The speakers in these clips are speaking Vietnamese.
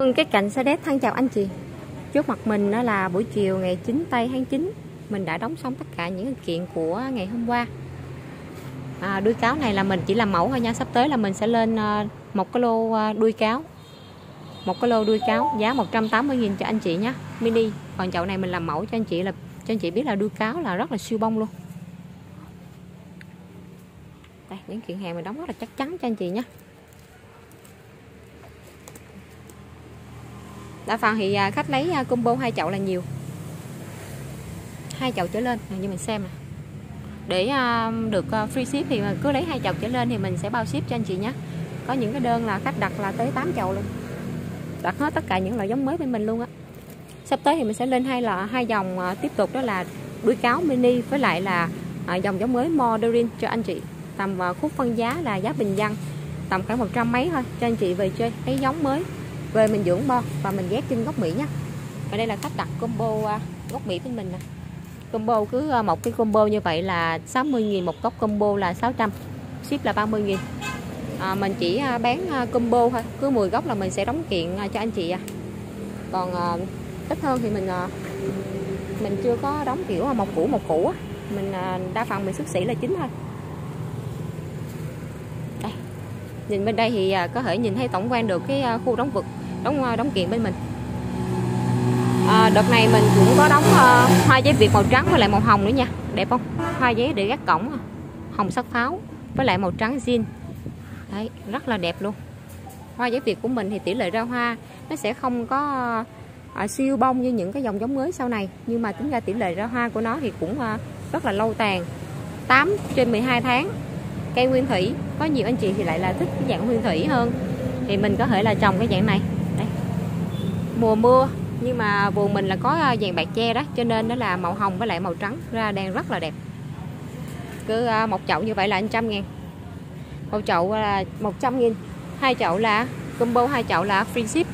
Vâng, cái cạnh xe đét thân chào anh chị. Trước mặt mình đó là buổi chiều ngày 9 tây tháng 9 Mình đã đóng xong tất cả những kiện của ngày hôm qua. À, Đuôi cáo này là mình chỉ làm mẫu thôi nha. Sắp tới là mình sẽ lên ờ, một cái lô ờ, đuôi cáo. Một cái lô đuôi cáo giá 180.000 cho anh chị nhé Mini. Còn chậu này mình làm mẫu cho anh chị là Cho anh chị biết là đuôi cáo là rất là siêu bông luôn. Đây những kiện hàng mình đóng rất là chắc chắn cho anh chị nhé đa phần thì à, khách lấy à, combo hai chậu là nhiều. Hai chậu trở lên như mình xem nè. Để à, được free ship thì cứ lấy hai chậu trở lên thì mình sẽ bao ship cho anh chị nhé. Có những cái đơn là khách đặt là tới 8 chậu luôn. Đặt hết tất cả những loại giống mới bên mình luôn á. Sắp tới thì mình sẽ lên hai là hai dòng tiếp tục đó là đuôi cáo mini với lại là dòng giống mới modern cho anh chị. Tầm khúc phân giá là giá bình dân, tầm khoảng một trăm mấy thôi, cho anh chị về chơi thấy giống mới về mình dưỡng bo. Và mình ghép trên gốc Mỹ nhé. Ở đây là khách đặt combo à, gốc Mỹ bên mình nè. Combo cứ à, một cái combo như vậy là 60.000 một gốc combo là 600 ship là 30.000 à, mình chỉ à, bán combo thôi. Cứ 10 gốc là mình sẽ đóng kiện cho anh chị à. Còn à, ít hơn thì mình mình chưa có đóng kiểu một củ một củ mình đa phần mình xuất xỉ là chính thôi. Đây. Nhìn bên đây thì có thể nhìn thấy tổng quan được cái khu đóng vực đóng ờ, đóng kiện bên mình. À, đợt này mình cũng có đóng ờ, uh, hoa giấy việt màu trắng với lại màu hồng nữa nha. Đẹp không? Hoa giấy để gác cổng hồng sắc pháo với lại màu trắng zin đấy rất là đẹp luôn. Hoa giấy việt của mình thì tỷ lệ ra hoa nó sẽ không có uh, siêu bông như những cái dòng giống mới sau này. Nhưng mà tính ra tỷ lệ ra hoa của nó thì cũng uh, rất là lâu tàn. 8 trên 12 tháng cây nguyên thủy. Có nhiều anh chị thì lại là thích cái dạng nguyên thủy hơn. Thì mình có thể là trồng cái dạng này mùa mưa, nhưng mà vườn mình là có à, vàng bạc che đó, cho nên nó là màu hồng với lại màu trắng, ra đang rất là đẹp. Cứ à, một chậu như vậy là 100 ngàn. Một chậu là 100 nghìn. Hai chậu là combo, hai chậu là free ship,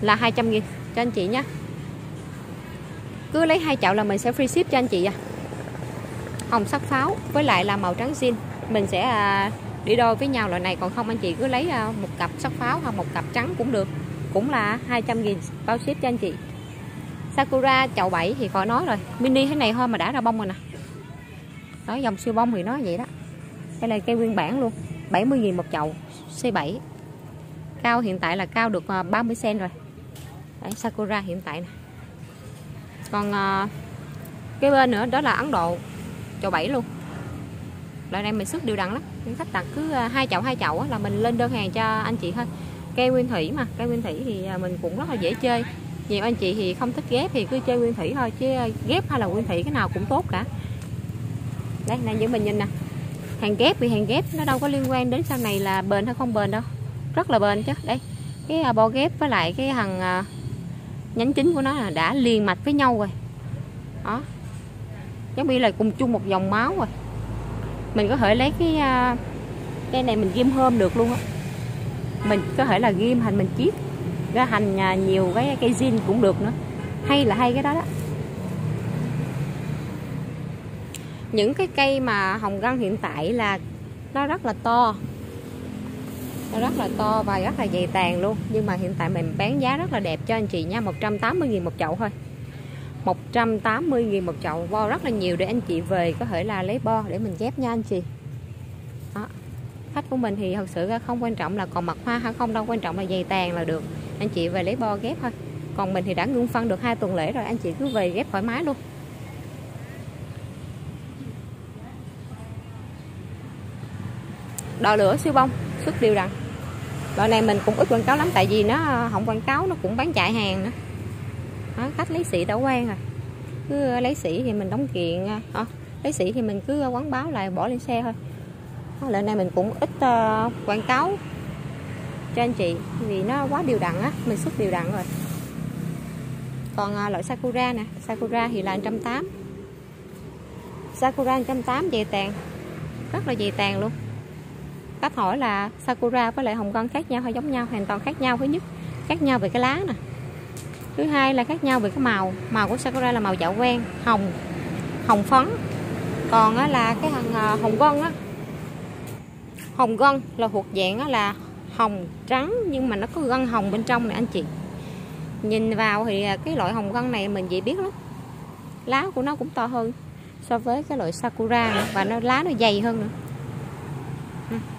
là 200 nghìn cho anh chị nhé cứ lấy hai chậu là mình sẽ free ship cho anh chị à. Hồng sắc pháo với lại là màu trắng zin mình sẽ à, đi đôi với nhau loại này, còn không anh chị cứ lấy một cặp sắc pháo hoặc một cặp trắng cũng được cũng là 200 nghìn bao ship cho anh chị. Sakura chậu 7 thì khỏi nói rồi. Mini thế này thôi mà đã ra bông rồi nè. Đó dòng siêu bông thì nó vậy đó. Đây là cây nguyên bản luôn. 70 nghìn một chậu C7 cao hiện tại là cao được 30 ờ, cm rồi. Đấy, Sakura hiện tại nè. Còn ờ, cái bên nữa đó là Ấn Độ chậu 7 luôn. Loại này mình xuất đều đặn lắm. Những khách đặt cứ à, hai chậu hai chậu là mình lên đơn hàng cho anh chị thôi cây nguyên thủy mà. Cây nguyên thủy thì à, mình cũng rất là dễ chơi. Nhiều anh chị thì không thích ghép thì cứ chơi nguyên thủy thôi, chứ à, ghép hay là nguyên thủy cái nào cũng tốt cả. Đây, này như mình nhìn nè. Hàng ghép vì hàng ghép, nó đâu có liên quan đến sau này là bền hay không bền đâu. Rất là bền chứ. Đây, cái à, bo ghép với lại cái thằng nhánh chính của nó là đã liền mạch với nhau rồi. Đó. Giống như là cùng chung một dòng máu rồi. Mình có thể lấy cái cây này mình ghim hôm được luôn á mình có thể là ghim hành mình chiết ra hành nhà nhiều cái cây zin cũng được nữa. Hay là hay cái đó đó. Những cái cây mà hồng răng hiện tại là nó rất là to. Nó rất là to và rất là dày tàn luôn. Nhưng mà hiện tại mình bán giá rất là đẹp cho anh chị nha 180.000 một chậu thôi. 180.000 một chậu bo rất là nhiều để anh chị về có thể là lấy bo để mình ghép nha anh chị của mình thì thật sự không quan trọng là còn mặt hoa hay không đâu quan trọng là dày tàn là được. Anh chị về lấy bo ghép thôi. Còn mình thì đã ngưng phân được hai tuần lễ rồi anh chị cứ về ghép thoải mái luôn. Đo lửa siêu bông xuất đều đặn. Loại này mình cũng ít quảng cáo lắm tại vì nó không quảng cáo nó cũng bán chạy hàng nữa. Đó, khách lấy sĩ đã quen rồi. Cứ lấy sĩ thì mình đóng kiện à, lấy sĩ thì mình cứ quán báo lại bỏ lên xe thôi lần này mình cũng ít uh, quảng cáo cho anh chị vì nó quá điều đặn á mình xuất điều đặn rồi. Còn uh, loại sakura nè sakura thì là 180 sakura 180 dày tàn rất là dày tàn luôn. Cách hỏi là sakura với lại hồng con khác nhau hay giống nhau hoàn toàn khác nhau thứ nhất khác nhau về cái lá nè. Thứ hai là khác nhau về cái màu màu của sakura là màu dạo quen hồng hồng phấn. Còn á, là cái thằng ờ, hồng vân á hồng gân là thuộc dạng là hồng trắng, nhưng mà nó có gân hồng bên trong này anh chị. Nhìn vào thì à, cái loại hồng gân này mình dễ biết lắm. Lá của nó cũng to hơn so với cái loại sakura nữa. và nó, lá nó dày hơn nữa.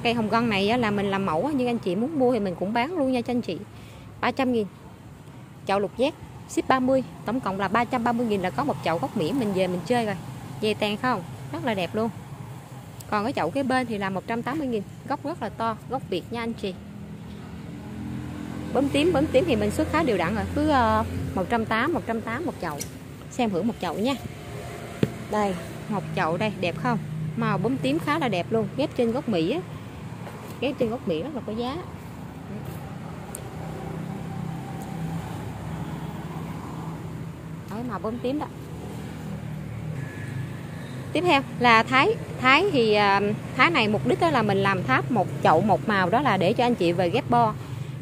Cây hồng gân này là mình làm mẫu nhưng anh chị muốn mua thì mình cũng bán luôn nha cho anh chị. 300 nghìn. Chậu lục giác, ship 30 tổng cộng là 330 nghìn là có một chậu gốc mỹ, mình về mình chơi rồi về tàn không? Rất là đẹp luôn còn cái chậu kế bên thì là 180 nghìn. Gốc rất là to gốc Việt nha anh chị. Bấm tím bấm tím thì mình xuất khá đều đặn rồi. Cứ ờ, 180 180 một chậu. Xem thử một chậu nha. Đây một chậu đây đẹp không? Màu bấm tím khá là đẹp luôn ghép trên gốc Mỹ á. ghép trên gốc Mỹ rất là có giá. Đấy, màu bấm tím đó tiếp theo là thái. Thái thì à, thái này mục đích đó là mình làm tháp một chậu một màu đó là để cho anh chị về ghép bo.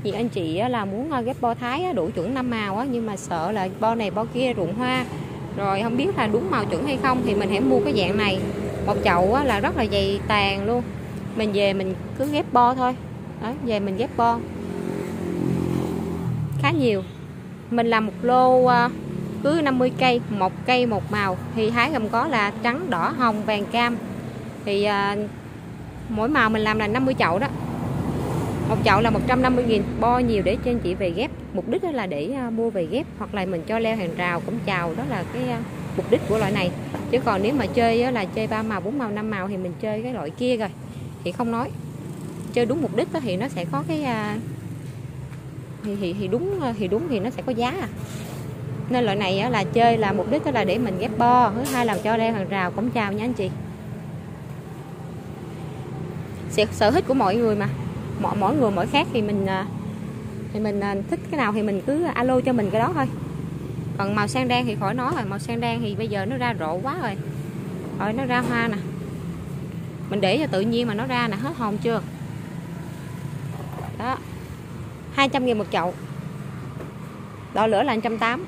Vì anh chị là muốn à, ghép bo thái đủ chuẩn năm màu á nhưng mà sợ là bo này bo kia rụng hoa. Rồi không biết là đúng màu chuẩn hay không thì mình hãy mua cái dạng này. Một chậu là rất là dày tàn luôn. Mình về mình cứ ghép bo thôi. Đó, về mình ghép bo. Khá nhiều. Mình làm một lô à, cứ 50 cây một cây một màu. Thì hái gồm có là trắng đỏ hồng vàng cam. Thì à, mỗi màu mình làm là 50 chậu đó. Một chậu là 150 nghìn. Bo nhiều để cho anh chị về ghép. Mục đích là để à, mua về ghép. Hoặc là mình cho leo hàng rào cũng chào. Đó là cái à, mục đích của loại này. Chứ còn nếu mà chơi là chơi ba màu bốn màu năm màu thì mình chơi cái loại kia rồi. Thì không nói. Chơi đúng mục đích thì nó sẽ có cái à, thì, thì thì đúng thì đúng thì nó sẽ có giá à nên loại này là chơi là mục đích là để mình ghép bo. Thứ hai là cho leo hàng rào cũng chào nha anh chị. Sở thích của mọi người mà. Mỗi mỗi người mỗi khác thì mình à, thì mình à, thích cái nào thì mình cứ alo cho mình cái đó thôi. Còn màu sen đen thì khỏi nói rồi, màu sen đen thì bây giờ nó ra rộ quá rồi. Rồi nó ra hoa nè. Mình để cho tự nhiên mà nó ra nè, hết hồn chưa? Đó. 200 nghìn một chậu. Đo lửa là 180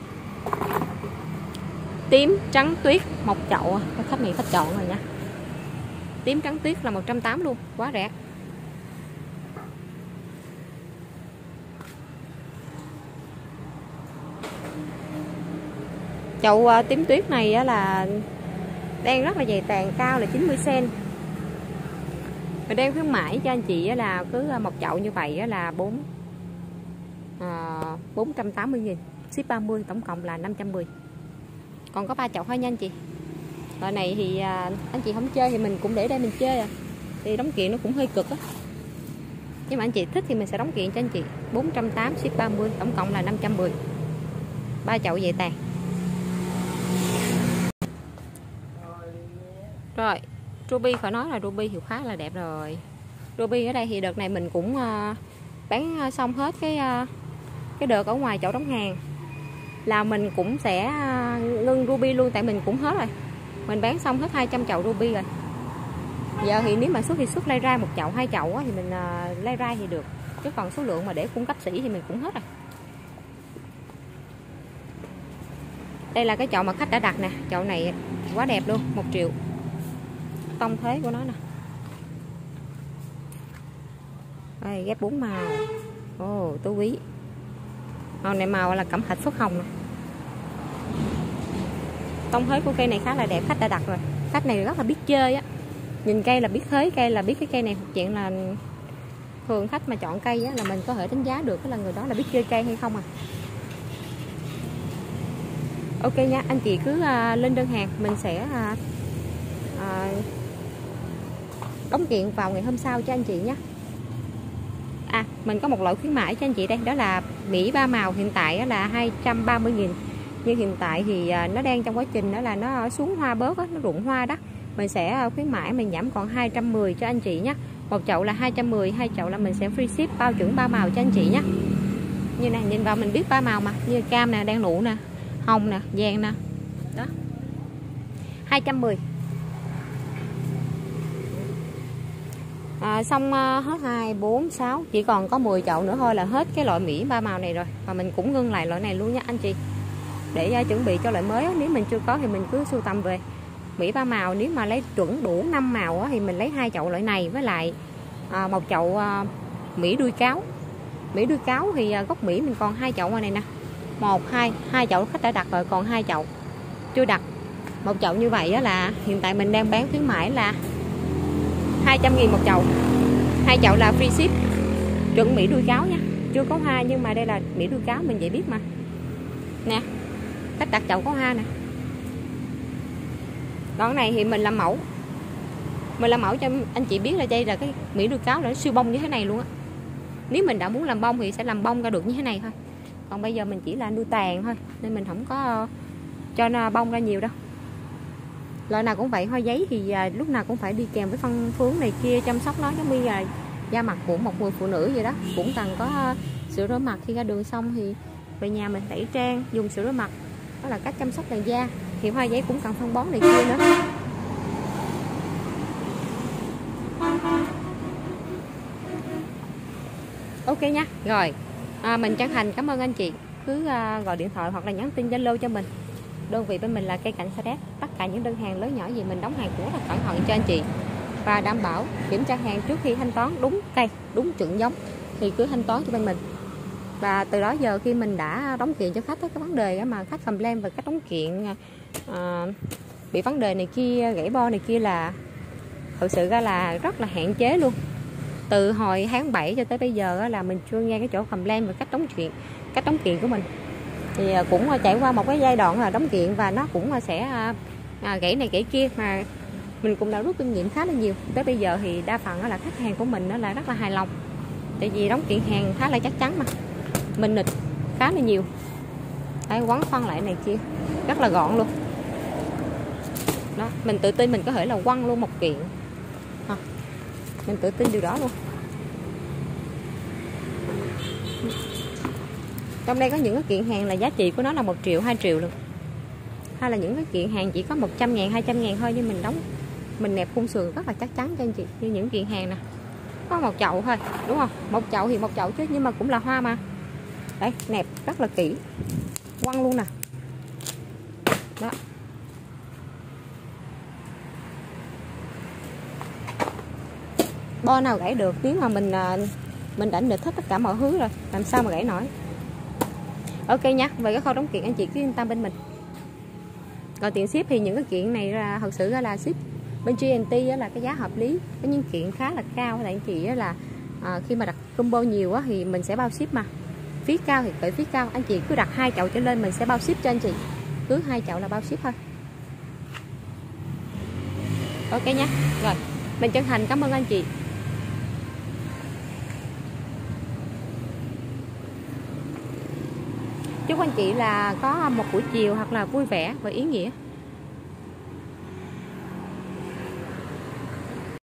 tím trắng tuyết một chậu à. các khách này khách chọn rồi nha. Tím trắng tuyết là 180 luôn. Quá rẻ. Chậu à, tím tuyết này là đang rất là dày tàn cao là 90 cm mình đang khuyến mãi cho anh chị là cứ à, một chậu như vậy là 4 à, 480 nghìn. Ship 30 tổng cộng là 510 còn có ba chậu thôi nha anh chị. Loại này thì à, anh chị không chơi thì mình cũng để đây mình chơi à. Thì đóng kiện nó cũng hơi cực á. Nhưng mà anh chị thích thì mình sẽ đóng kiện cho anh chị. 408 ship 30 tổng cộng là 510 ba chậu về tàn. Rồi ruby phải nói là ruby thì khá là đẹp rồi. Ruby ở đây thì đợt này mình cũng à, bán à, xong hết cái à, cái đợt ở ngoài chỗ đóng hàng là mình cũng sẽ à, ngưng ruby luôn tại mình cũng hết rồi. Mình bán xong hết 200 chậu ruby rồi. Giờ thì nếu mà xuất thì xuất lay ra một chậu hai chậu thì mình à, uh, lay ra thì được. Chứ còn số lượng mà để cung cấp sĩ thì mình cũng hết rồi. Đây là cái chậu mà khách đã đặt nè. Chậu này quá đẹp luôn một triệu. Tông thế của nó nè. Đây ghép bốn màu. Ồ oh, tú quý màu này màu là cẩm thạch phất hồng này tông hới của cây này khá là đẹp khách đã đặt rồi. Khách này rất là biết chơi á. Nhìn cây là biết hới cây là biết cái cây này. Thuộc chuyện là thường khách mà chọn cây á, là mình có thể đánh giá được là người đó là biết chơi cây hay không à. Ok nha anh chị cứ uh, lên đơn hàng mình sẽ uh, uh, đóng kiện vào ngày hôm sau cho anh chị nhé à mình có một loại khuyến mãi cho anh chị đây đó là Mỹ ba màu hiện tại là 230 nghìn. Nhưng hiện tại thì à, nó đang trong quá trình đó là nó xuống hoa bớt đó, nó rụng hoa đó. Mình sẽ à, khuyến mãi mình giảm còn 210 cho anh chị nhé một chậu là 210 hai chậu là mình sẽ free ship bao chuẩn ba màu cho anh chị nhé như này nhìn vào mình biết ba màu mà như cam nè đang nụ nè hồng nè vàng nè. Đó. 210 à, xong ờ, hết 2 4 6 chỉ còn có 10 chậu nữa thôi là hết cái loại mỹ ba màu này rồi. Và mình cũng ngưng lại loại này luôn nha anh chị. Để uh, chuẩn bị cho loại mới nếu mình chưa có thì mình cứ sưu tầm về. Mỹ ba màu nếu mà lấy chuẩn đủ 5 màu thì mình lấy hai chậu loại này với lại à, một chậu uh, Mỹ đuôi cáo. Mỹ đuôi cáo thì à, gốc Mỹ mình còn hai chậu ngoài này nè. Một hai hai chậu khách đã đặt rồi còn hai chậu chưa đặt. Một chậu như vậy là hiện tại mình đang bán khuyến mãi là 200 nghìn một chậu. Hai chậu là free ship. Chuẩn Mỹ đuôi cáo nha. Chưa có hoa nhưng mà đây là Mỹ đuôi cáo, mình vậy biết mà. Nè khách đặt chậu có hoa nè. Đoạn này thì mình làm mẫu. Mình làm mẫu cho anh chị biết là đây là cái Mỹ đuôi cáo là siêu bông như thế này luôn á. Nếu mình đã muốn làm bông thì sẽ làm bông ra được như thế này thôi. Còn bây giờ mình chỉ là nuôi tàn thôi, nên mình không có cho nó bông ra nhiều đâu loại nào cũng vậy hoa giấy thì à, lúc nào cũng phải đi kèm với phân phướng này kia chăm sóc nó giống như là da mặt của một người phụ nữ vậy đó. Cũng cần có à, sữa rửa mặt khi ra đường xong thì về nhà mình tẩy trang dùng sữa rửa mặt. Đó là cách chăm sóc làn da. Thì hoa giấy cũng cần phân bón này kia nữa. Ok nha. Rồi à, mình chân thành cảm ơn anh chị. Cứ à, gọi điện thoại hoặc là nhắn tin zalo cho mình đơn vị bên mình là cây cảnh sa đéc. Tất cả những đơn hàng lớn nhỏ gì mình đóng hàng cũng rất là cẩn thận cho anh chị. Và đảm bảo kiểm tra hàng trước khi thanh toán đúng cây đúng chuẩn giống thì cứ thanh toán cho bên mình. Và từ đó giờ khi mình đã đóng kiện cho khách cái vấn đề mà khách cầm lên và cách đóng kiện à, à, bị vấn đề này kia gãy bo này kia là thực sự ra là rất là hạn chế luôn. Từ hồi tháng 7 cho tới bây giờ là mình chưa nghe cái chỗ cầm len và cách đóng chuyện cách đóng kiện của mình thì à, cũng à, trải qua một cái giai đoạn là đóng kiện và nó cũng à, sẽ à, gãy này gãy kia mà mình cũng đã rút kinh nghiệm khá là nhiều. Tới bây giờ thì đa phần là khách hàng của mình nó là rất là hài lòng. Tại vì đóng kiện hàng khá là chắc chắn mà mình nịch khá là nhiều. Đấy, quấn phân lại này kia rất là gọn luôn. Đó mình tự tin mình có thể là quăng luôn một kiện. À, mình tự tin điều đó luôn trong đây có những cái kiện hàng là giá trị của nó là một triệu 2 triệu luôn. Hay là những cái kiện hàng chỉ có 100 ngàn 200 ngàn thôi, nhưng mình đóng, mình nẹp khung sườn rất là chắc chắn cho anh chị, như những kiện hàng nè. Có một chậu thôi, đúng không? Một chậu thì một chậu chứ, nhưng mà cũng là hoa mà. Đấy, nẹp rất là kỹ. Quăng luôn nè. Đó. Bo nào gãy được, nếu mà mình à, mình đã được hết tất cả mọi thứ rồi, làm sao mà gãy nổi? Ok nhá về cái khâu đóng kiện anh chị cứ yên tâm bên mình. Còn tiền ship thì những cái kiện này là thật sự là ship bên GNT là cái giá hợp lý. Có những kiện khá là cao tại anh chị là à, khi mà đặt combo nhiều quá thì mình sẽ bao ship mà. Phí cao thì phải phí cao. Anh chị cứ đặt hai chậu trở lên mình sẽ bao ship cho anh chị. Cứ hai chậu là bao ship thôi. Ok nhé rồi mình chân thành cảm ơn anh chị. Chúc anh chị là có một buổi chiều hoặc là vui vẻ và ý nghĩa.